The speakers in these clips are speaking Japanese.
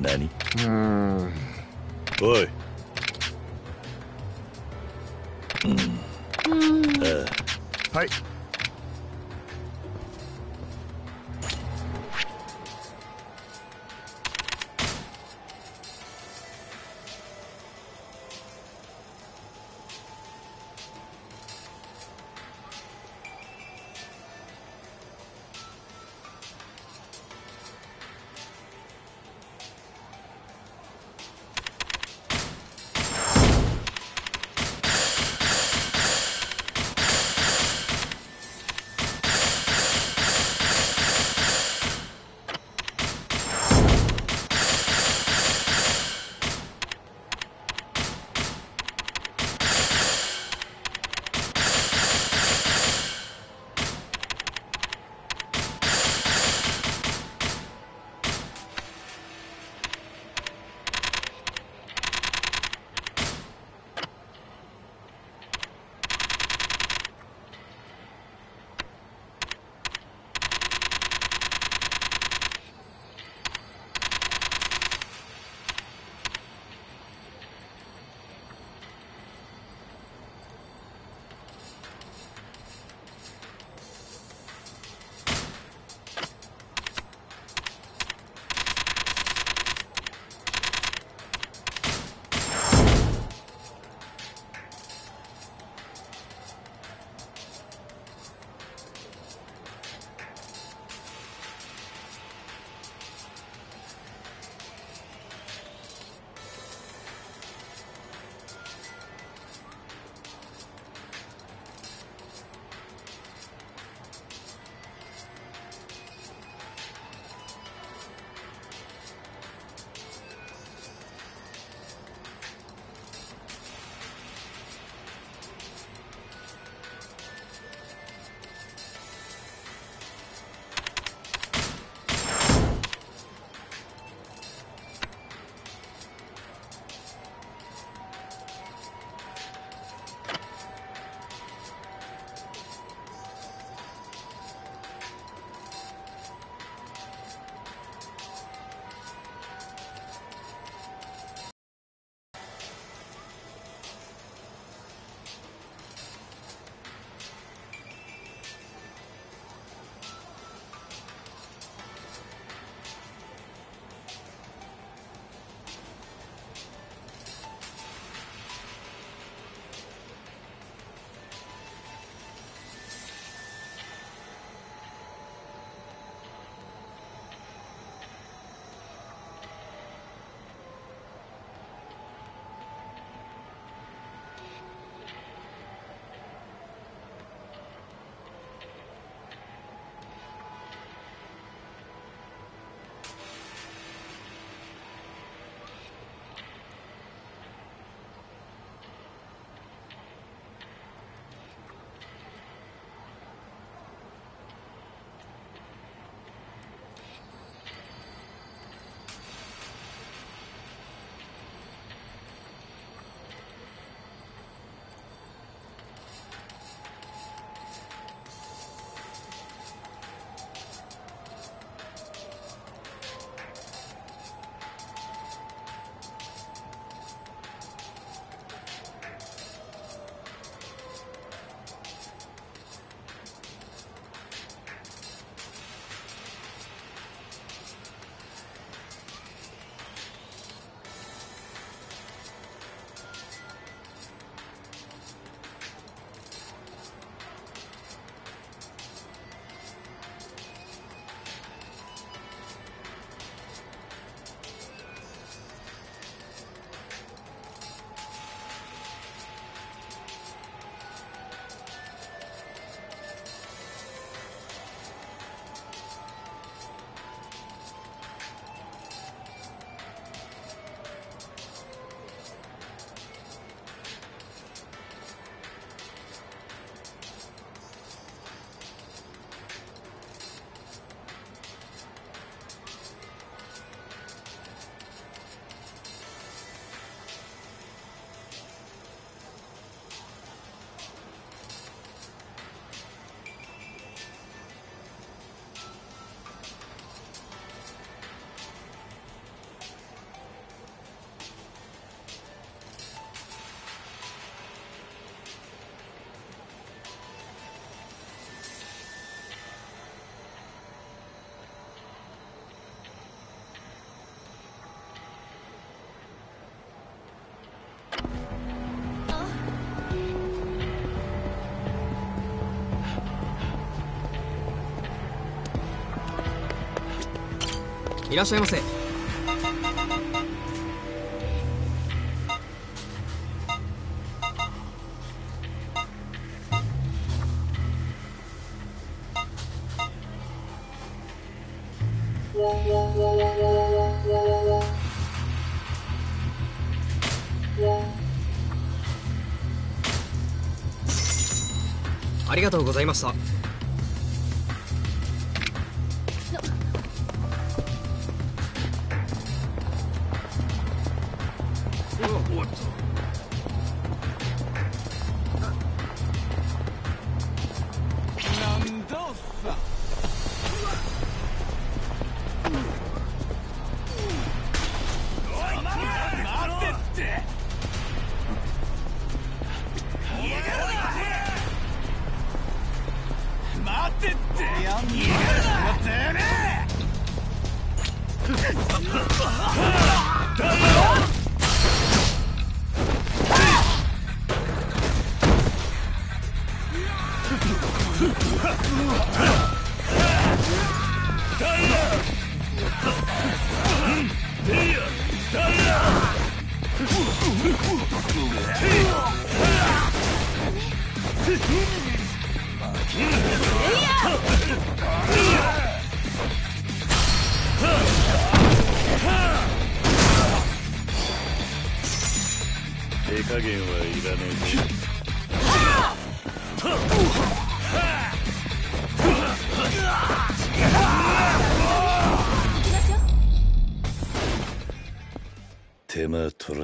何うんおいはいいらっしゃいませ。ありがとうございました。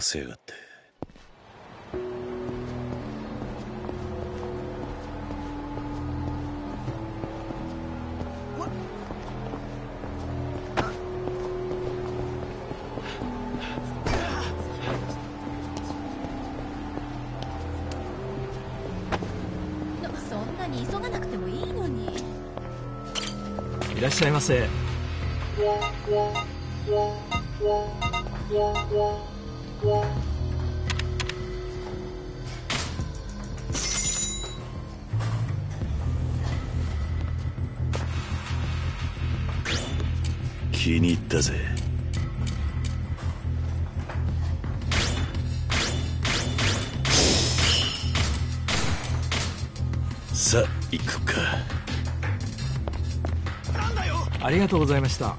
せやがって。そんなに急がなくてもいいのに。いらっしゃいませ気に入ったぜ。さあ行くか。ありがとうございました。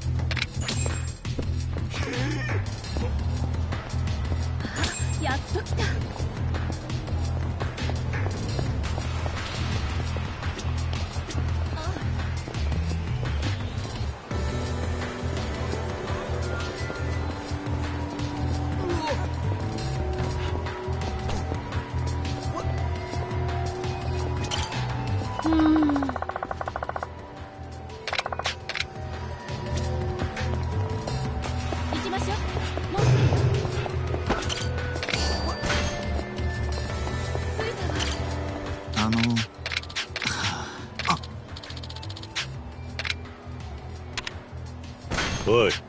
お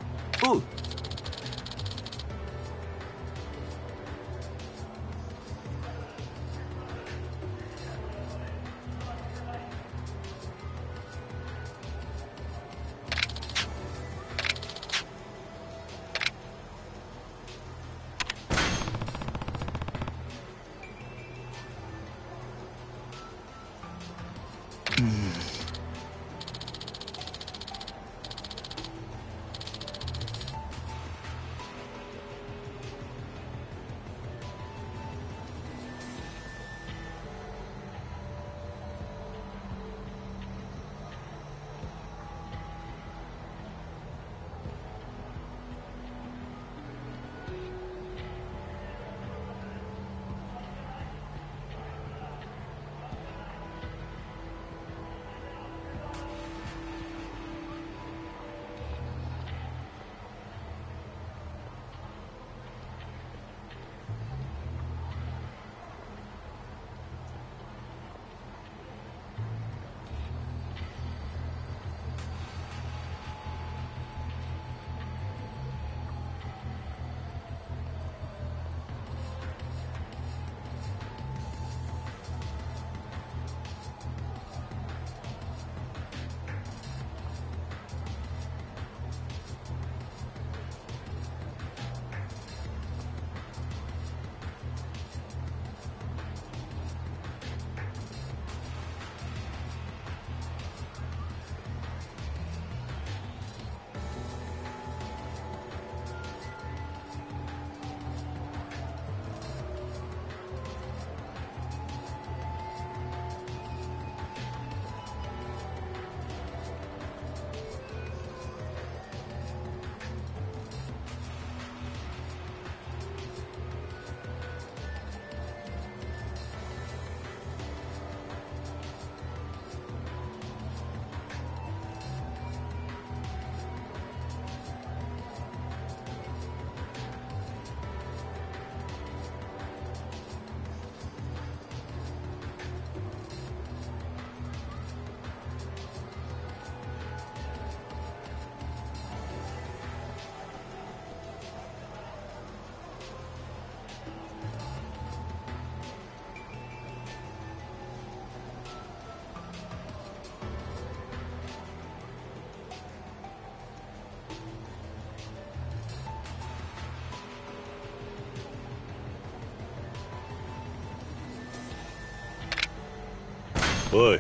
Ой,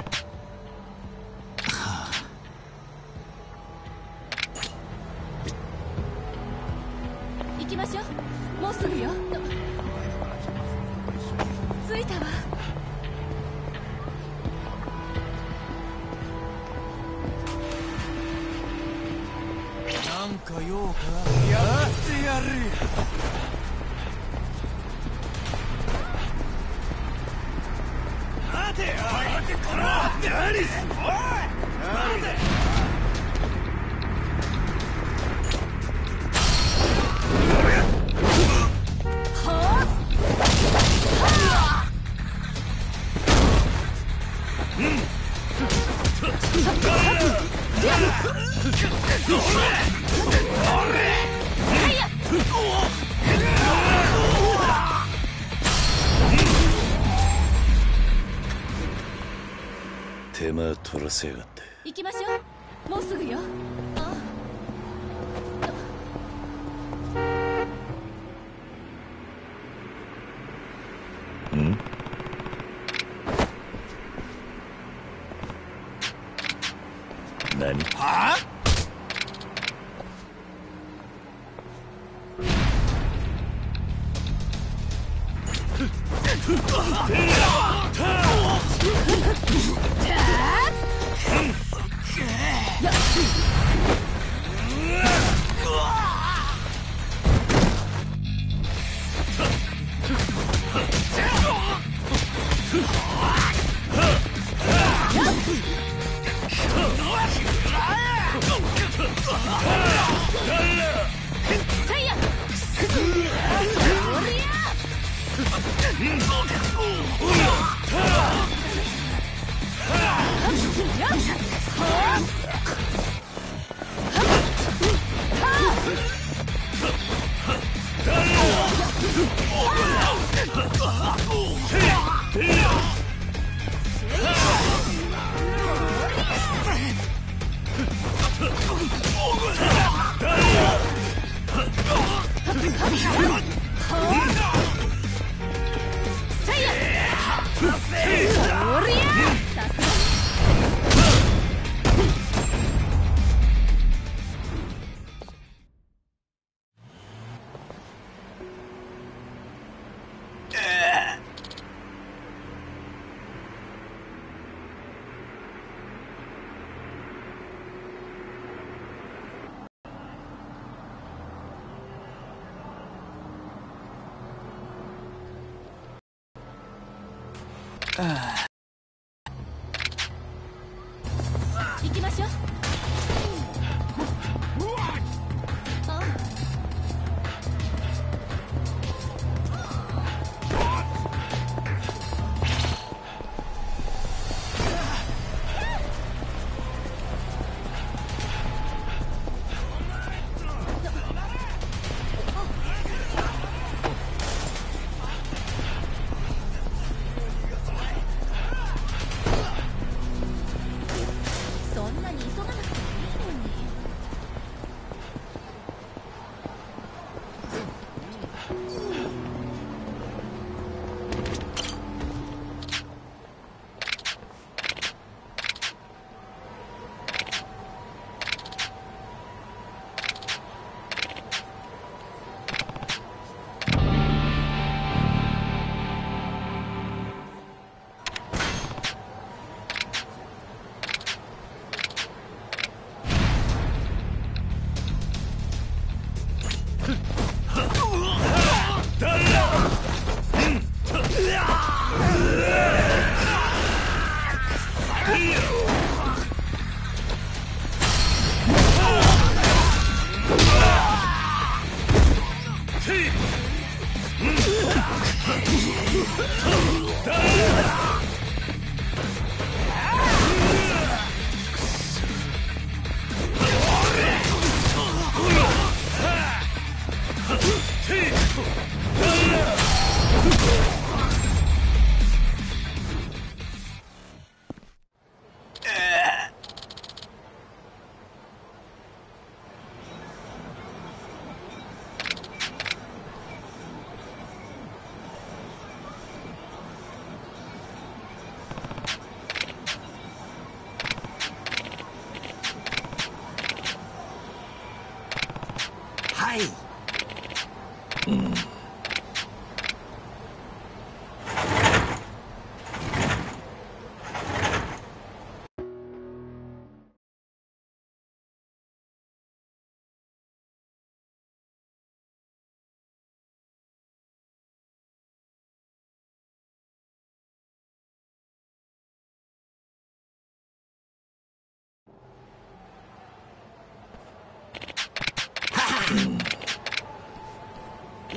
手間取らせやがって。行きましょう。もうすぐよ。Yeah.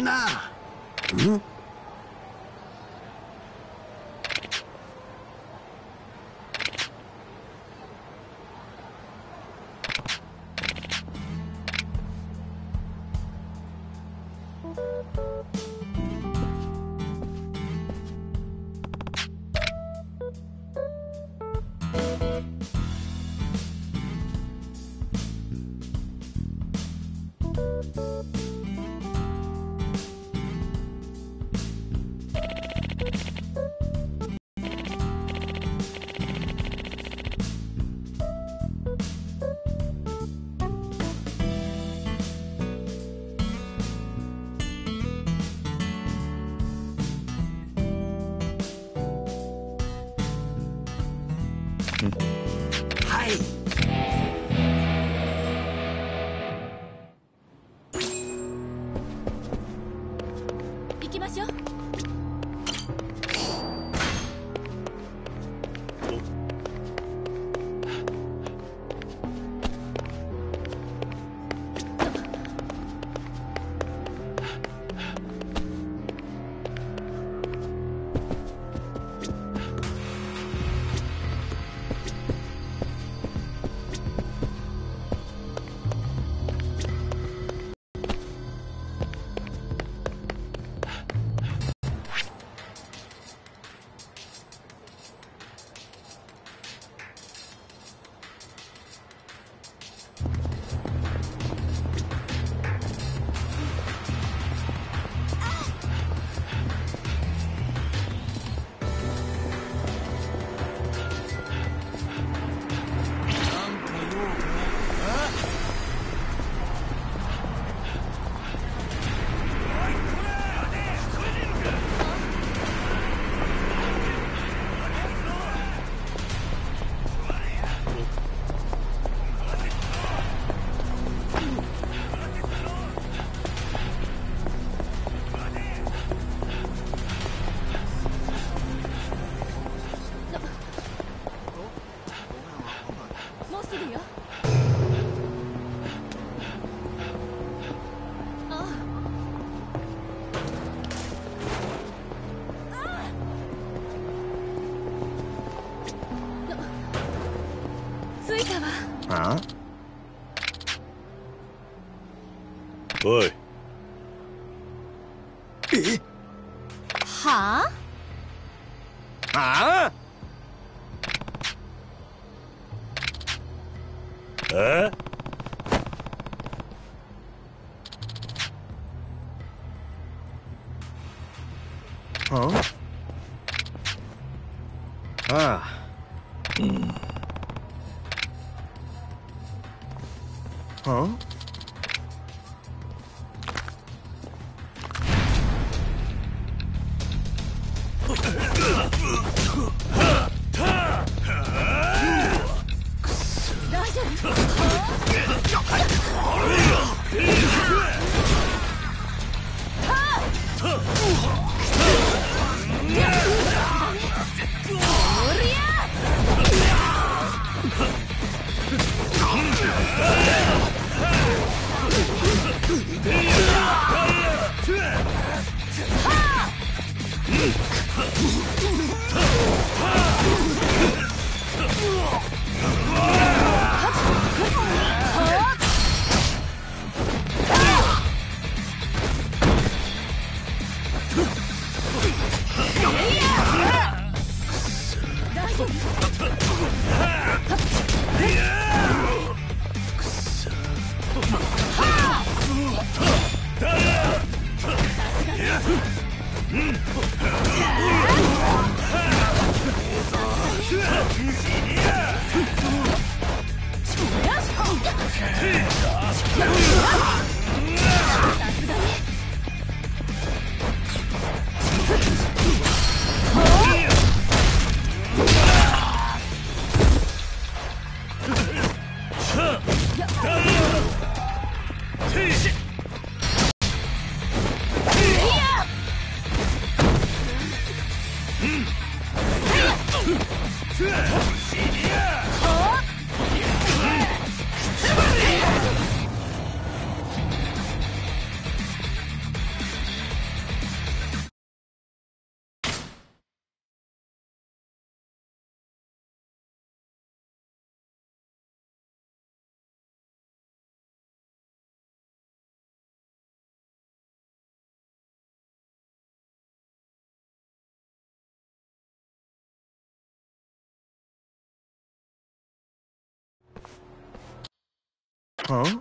なあ。はいあああ Huh?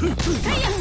Oh,